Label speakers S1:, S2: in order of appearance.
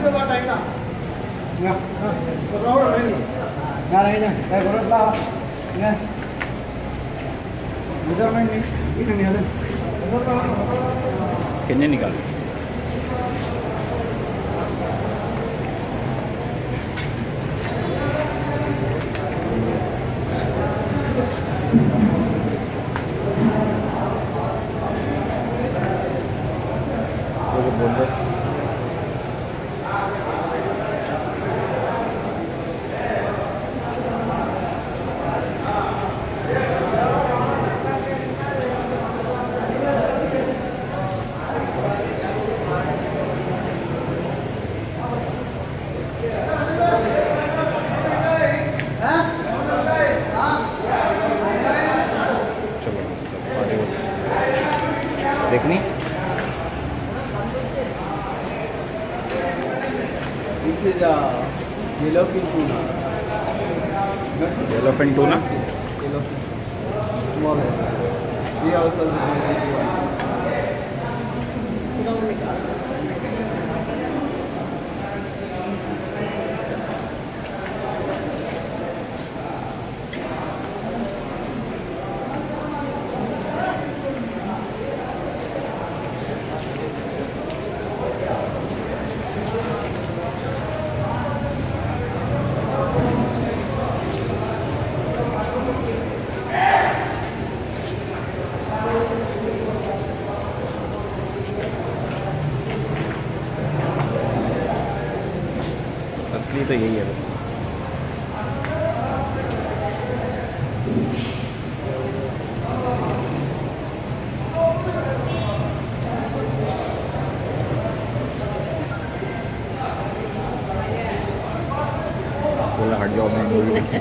S1: Nga. Ini.
S2: Kenya देखनी
S1: This is a yellowfin tuna.
S2: Yellowfin tuna
S1: Yellowfin. Small head. We also have this one.
S2: असली तो यही है बस बोला हट जाओ मैं मूवी देखी